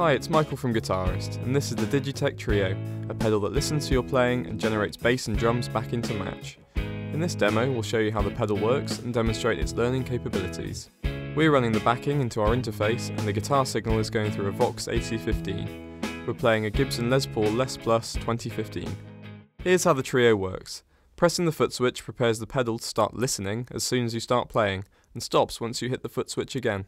Hi, it's Michael from Guitarist, and this is the Digitech Trio, a pedal that listens to your playing and generates bass and drums back into match. In this demo, we'll show you how the pedal works and demonstrate its learning capabilities. We're running the backing into our interface, and the guitar signal is going through a Vox AC15. We're playing a Gibson Les Paul Less Plus 2015. Here's how the trio works. Pressing the foot switch prepares the pedal to start listening as soon as you start playing, and stops once you hit the foot switch again.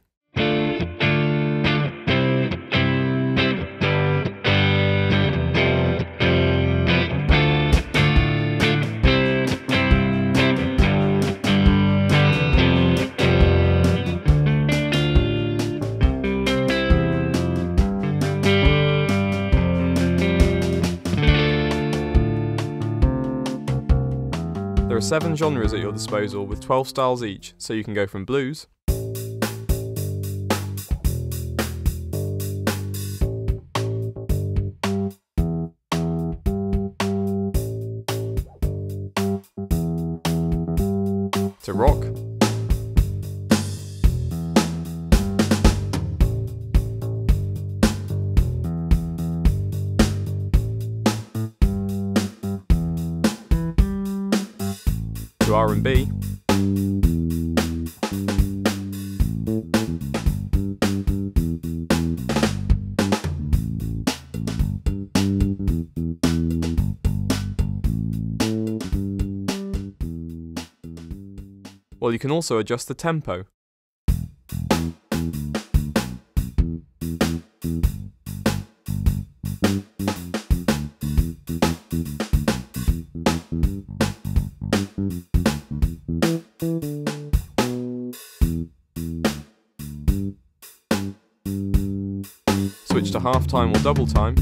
Seven genres at your disposal with 12 styles each, so you can go from blues to rock R&B Well, you can also adjust the tempo. To half time or double time.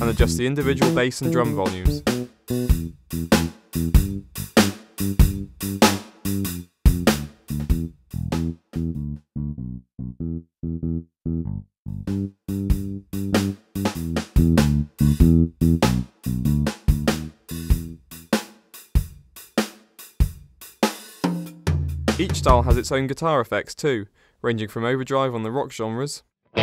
And adjust the individual bass and drum volumes. Each style has its own guitar effects too, ranging from overdrive on the rock genres to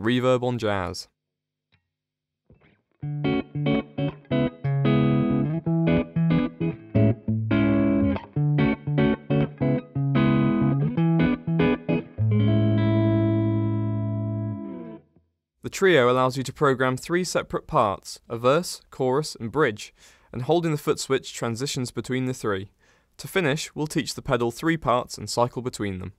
reverb on jazz. The trio allows you to program three separate parts, a verse, chorus and bridge, and holding the foot switch transitions between the three. To finish, we'll teach the pedal three parts and cycle between them.